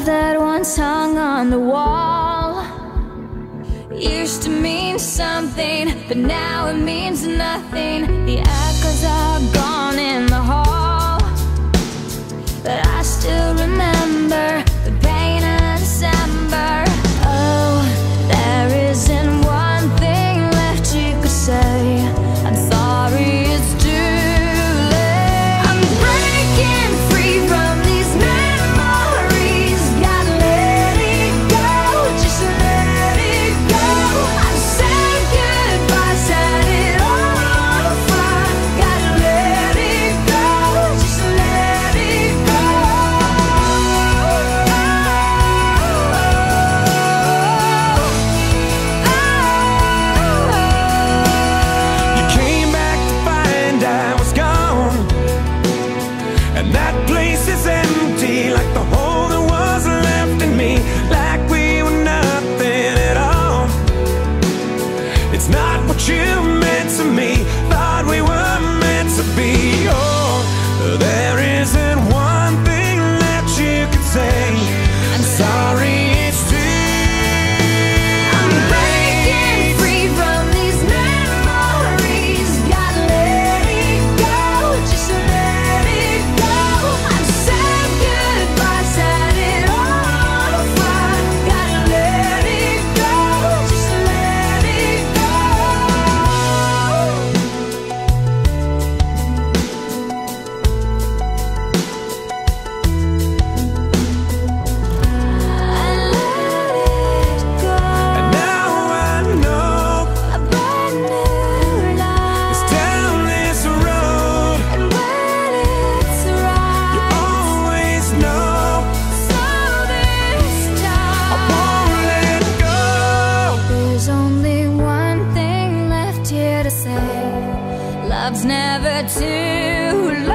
love that once hung on the wall. Used to mean something, but now it means nothing. The echoes are gone in the hall But I still remember to